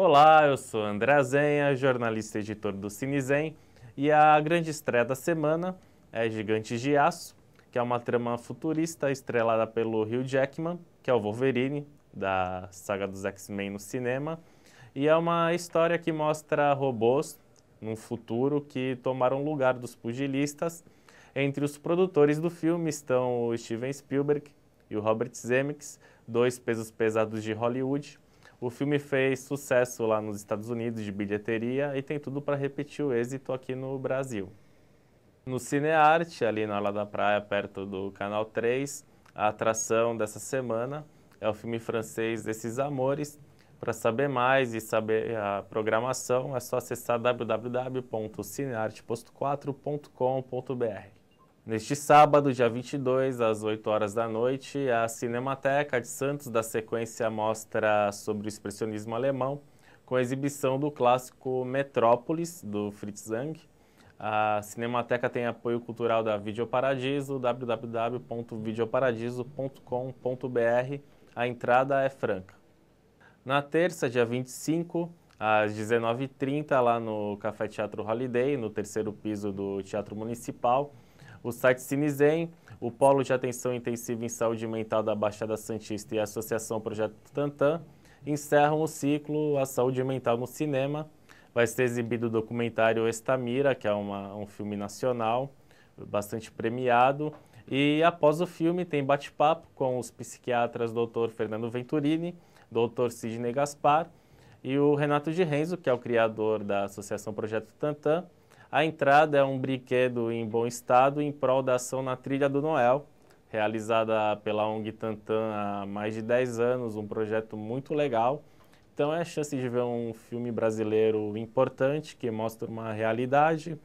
Olá, eu sou André Azenha, jornalista e editor do Cinezen, e a grande estreia da semana é Gigantes de Aço, que é uma trama futurista estrelada pelo Hugh Jackman, que é o Wolverine da saga dos X-Men no cinema, e é uma história que mostra robôs num futuro que tomaram lugar dos pugilistas. Entre os produtores do filme estão o Steven Spielberg e o Robert Zemeckis, dois pesos pesados de Hollywood, o filme fez sucesso lá nos Estados Unidos de bilheteria e tem tudo para repetir o êxito aqui no Brasil. No Cinearte, ali na Ala da Praia, perto do Canal 3, a atração dessa semana é o filme francês Esses Amores. Para saber mais e saber a programação, é só acessar www.cinearteposto4.com.br. Neste sábado, dia 22, às 8 horas da noite, a Cinemateca de Santos da sequência mostra sobre o expressionismo alemão, com a exibição do clássico Metrópolis, do Fritz Lang. A Cinemateca tem apoio cultural da Videoparadiso, www.videoparadiso.com.br. A entrada é franca. Na terça, dia 25, às 19h30, lá no Café Teatro Holiday, no terceiro piso do Teatro Municipal, o site Cinezen, o Polo de Atenção Intensiva em Saúde Mental da Baixada Santista e a Associação Projeto Tantan encerram o ciclo A Saúde Mental no Cinema. Vai ser exibido o documentário Estamira, que é uma, um filme nacional, bastante premiado. E após o filme tem bate-papo com os psiquiatras Dr. Fernando Venturini, Dr. Sidney Gaspar e o Renato de Renzo, que é o criador da Associação Projeto Tantan, a entrada é um brinquedo em bom estado em prol da ação na Trilha do Noel, realizada pela ONG Tantan há mais de 10 anos, um projeto muito legal. Então é a chance de ver um filme brasileiro importante que mostra uma realidade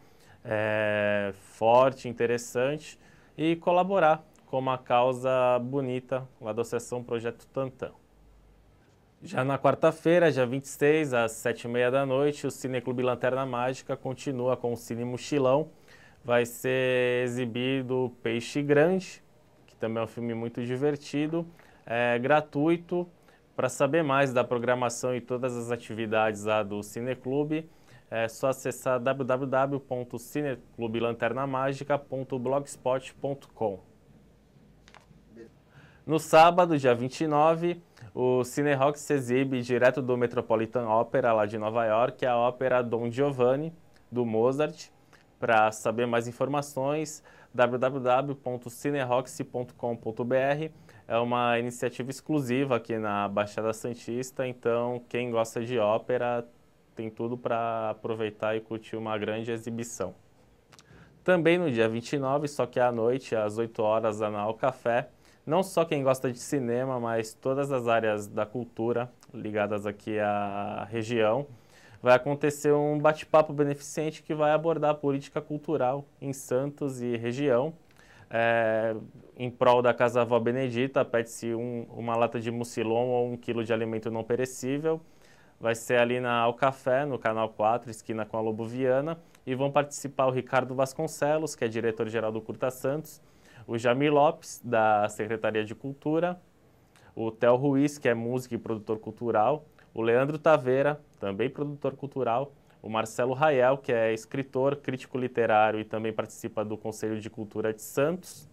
é, forte, interessante e colaborar com uma causa bonita lá da Associação Projeto Tantan. Já na quarta-feira, dia 26, às sete e meia da noite, o Cineclube Lanterna Mágica continua com o Cine Mochilão. Vai ser exibido Peixe Grande, que também é um filme muito divertido, é gratuito. Para saber mais da programação e todas as atividades lá do Cineclube, é só acessar www.cineclubilanternamagica.blogspot.com. No sábado, dia 29, o Cine Rock se exibe direto do Metropolitan Opera, lá de Nova York, a ópera Don Giovanni, do Mozart. Para saber mais informações, www.cineroxy.com.br. É uma iniciativa exclusiva aqui na Baixada Santista, então quem gosta de ópera tem tudo para aproveitar e curtir uma grande exibição. Também no dia 29, só que à noite, às 8 horas, na O Café, não só quem gosta de cinema, mas todas as áreas da cultura ligadas aqui à região. Vai acontecer um bate-papo beneficente que vai abordar a política cultural em Santos e região. É, em prol da Casa Avó Benedita, pede-se um, uma lata de mucilon ou um quilo de alimento não perecível. Vai ser ali na Alcafé, no Canal 4, esquina com a Lobo Viana. E vão participar o Ricardo Vasconcelos, que é diretor-geral do Curta Santos, o Jamir Lopes, da Secretaria de Cultura, o Theo Ruiz, que é músico e produtor cultural, o Leandro Taveira, também produtor cultural, o Marcelo Rael, que é escritor, crítico literário e também participa do Conselho de Cultura de Santos,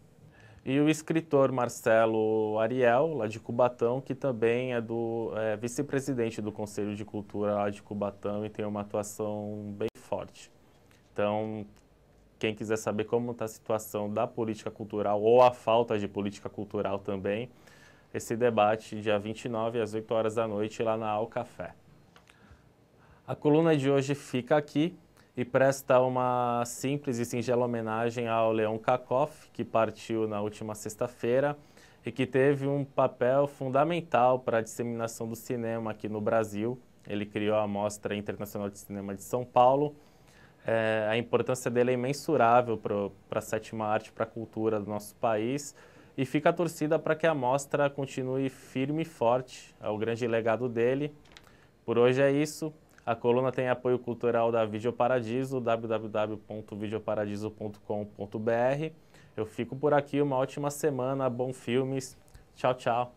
e o escritor Marcelo Ariel, lá de Cubatão, que também é do é, vice-presidente do Conselho de Cultura lá de Cubatão e tem uma atuação bem forte. Então, quem quiser saber como está a situação da política cultural ou a falta de política cultural também, esse debate dia 29 às 8 horas da noite lá na Alcafé. A coluna de hoje fica aqui e presta uma simples e singela homenagem ao Leon Kakoff, que partiu na última sexta-feira e que teve um papel fundamental para a disseminação do cinema aqui no Brasil. Ele criou a Mostra Internacional de Cinema de São Paulo, é, a importância dele é imensurável para a sétima arte, para a cultura do nosso país. E fica a torcida para que a mostra continue firme e forte. É o grande legado dele. Por hoje é isso. A coluna tem apoio cultural da Videoparadiso, www.videoparadiso.com.br. Eu fico por aqui, uma ótima semana, bom filmes. Tchau, tchau.